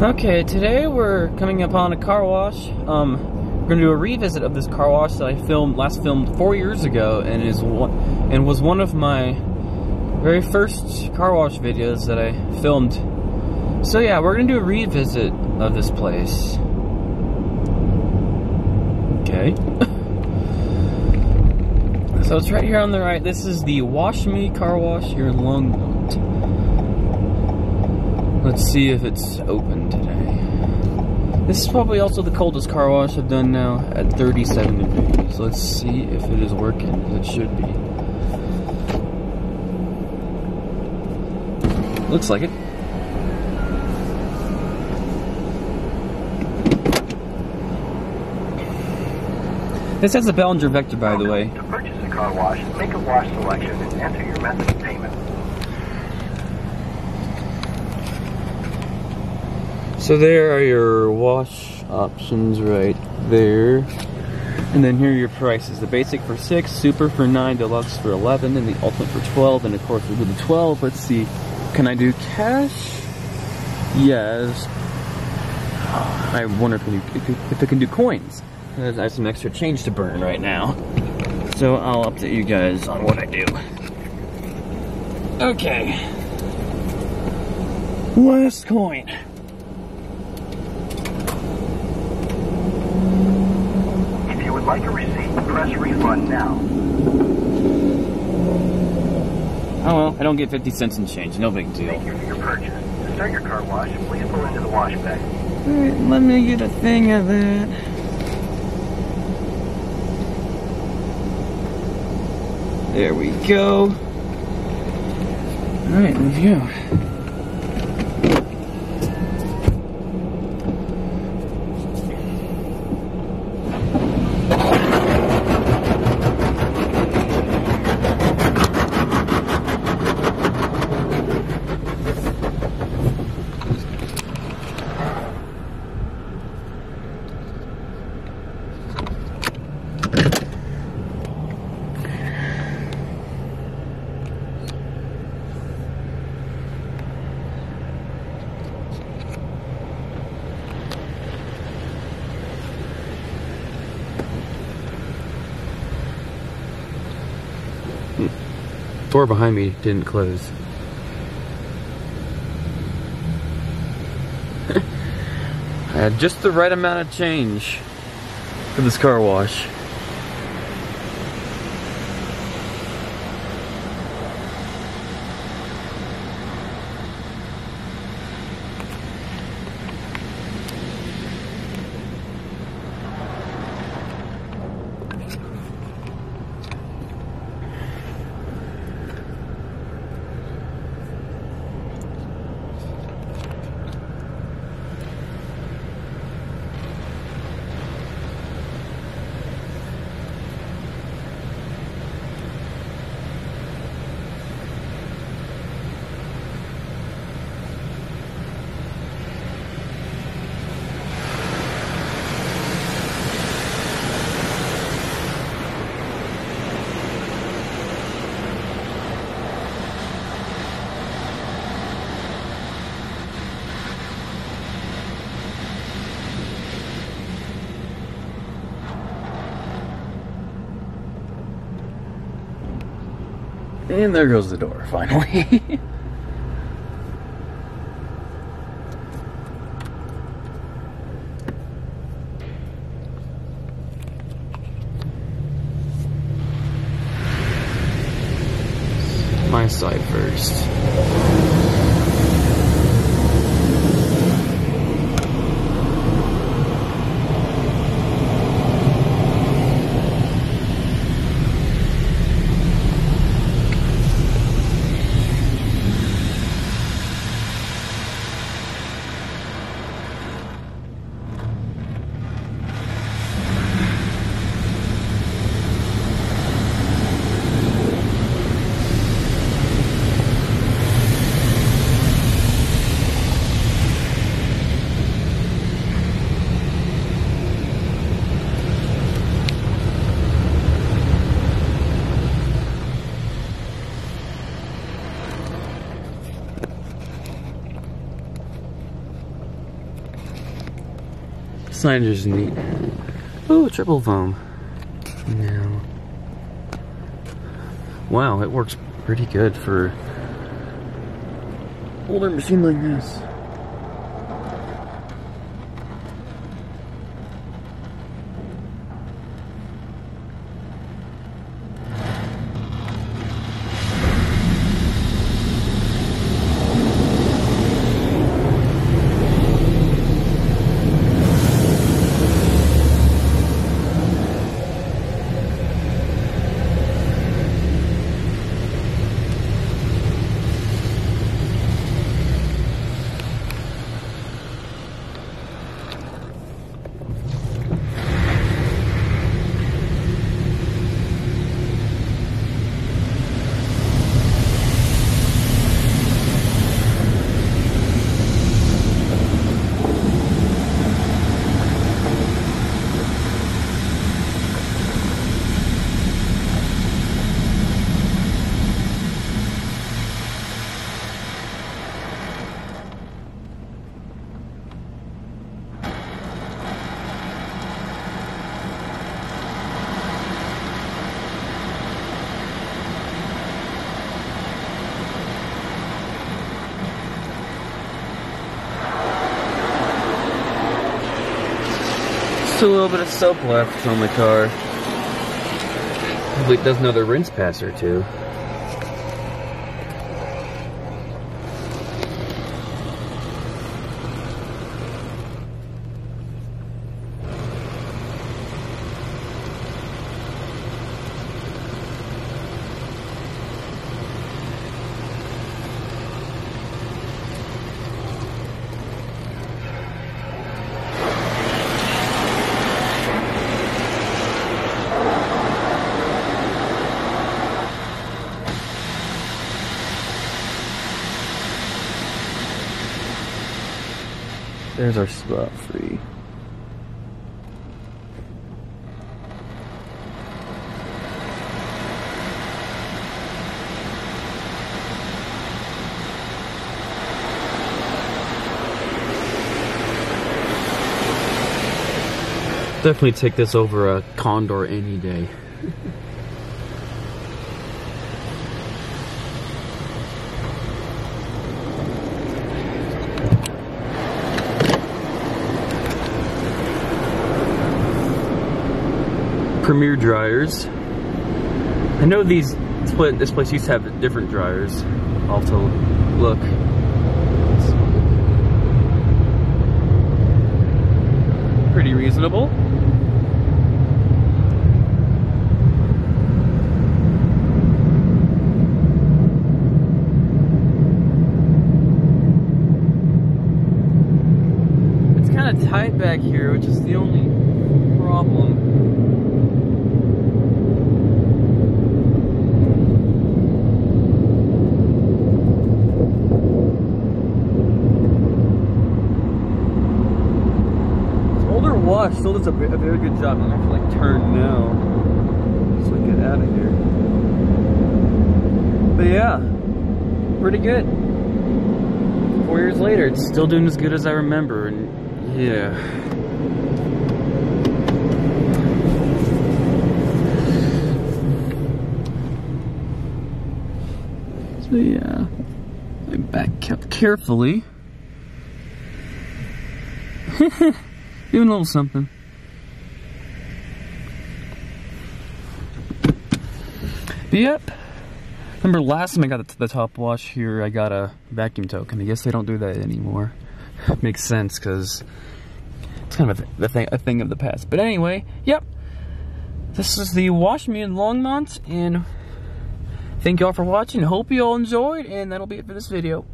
Okay, today we're coming upon a car wash. Um, we're gonna do a revisit of this car wash that I filmed last filmed four years ago, and is one and was one of my very first car wash videos that I filmed. So yeah, we're gonna do a revisit of this place. Okay. so it's right here on the right. This is the Wash Me Car Wash here in Longmont. Let's see if it's open today. This is probably also the coldest car wash I've done now at 37 degrees. Let's see if it is working it should be. Looks like it. This has a Belanger Vector, by the way. To purchase a car wash, make a wash selection and enter your method of payment. So there are your wash options right there. And then here are your prices. The basic for 6, super for 9, deluxe for 11, and the ultimate for 12. And of course we'll do the 12. Let's see. Can I do cash? Yes. I wonder if, I if I can do coins. I have some extra change to burn right now. So I'll update you guys on what I do. Okay. Last coin. If you would like a receipt, press refund now. Oh well, I don't get 50 cents in change, no big deal. Thank you for your purchase. To start your car wash, please pull into the wash bay. Alright, let me get a thing of that. There we go. Alright, let's go. Door behind me didn't close. I had just the right amount of change for this car wash. And there goes the door, finally. My side first. Signage is neat. Ooh, triple foam. Now, wow, it works pretty good for older machine like this. Just a little bit of soap left on the car. Hopefully it does another rinse pass or two. There's our spot free. Definitely take this over a Condor any day. Premier dryers. I know these split this place used to have different dryers. I'll have to look. Pretty reasonable. It's kind of tight back here, which is the only problem. Older still does a, a very good job. I'm gonna like turn now so I get out of here. But yeah, pretty good. Four years later, it's still doing as good as I remember, and yeah. So yeah, I back up carefully. Doing a little something. Yep. Remember last time I got the, the top wash here, I got a vacuum token. I guess they don't do that anymore. Makes sense because it's kind of a, the thing, a thing of the past. But anyway, yep. This is the Wash Me in Longmont, and thank you all for watching. Hope you all enjoyed, and that'll be it for this video.